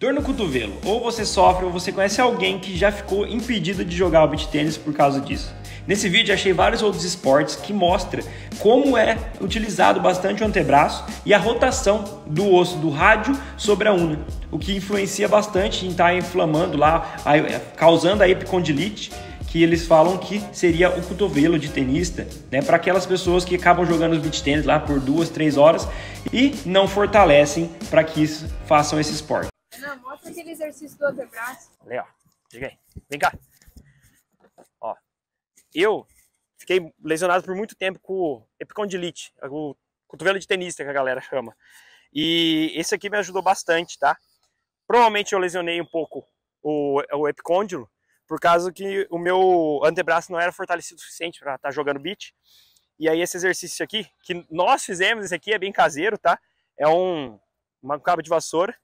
Dor no cotovelo. Ou você sofre ou você conhece alguém que já ficou impedido de jogar o beach tênis por causa disso. Nesse vídeo achei vários outros esportes que mostra como é utilizado bastante o antebraço e a rotação do osso do rádio sobre a una, o que influencia bastante em estar tá inflamando lá, causando a epicondilite, que eles falam que seria o cotovelo de tenista, né, para aquelas pessoas que acabam jogando os beach tênis lá por duas, três horas e não fortalecem para que façam esse esporte. Não, mostra aquele exercício do antebraço. Ali, ó. Vem cá. Ó. Eu fiquei lesionado por muito tempo com epicondilite, o cotovelo de tenista que a galera chama. E esse aqui me ajudou bastante, tá? Provavelmente eu lesionei um pouco o, o epicôndilo, por causa que o meu antebraço não era fortalecido o suficiente para estar tá jogando beat. E aí esse exercício aqui, que nós fizemos, esse aqui é bem caseiro, tá? É um, uma cabo de vassoura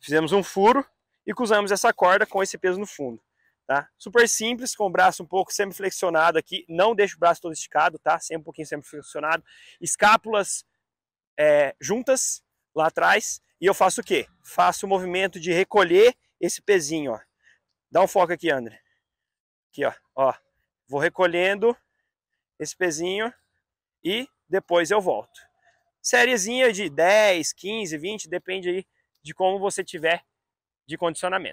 Fizemos um furo e cruzamos essa corda com esse peso no fundo. Tá? Super simples, com o braço um pouco semi-flexionado aqui, não deixa o braço todo esticado, tá? Sempre um pouquinho semi-flexionado. Escápulas é, juntas lá atrás. E eu faço o quê? Faço o movimento de recolher esse pezinho, ó. Dá um foco aqui, André. Aqui, ó. ó. Vou recolhendo esse pezinho e depois eu volto. Sériezinha de 10, 15, 20, depende aí de como você tiver de condicionamento.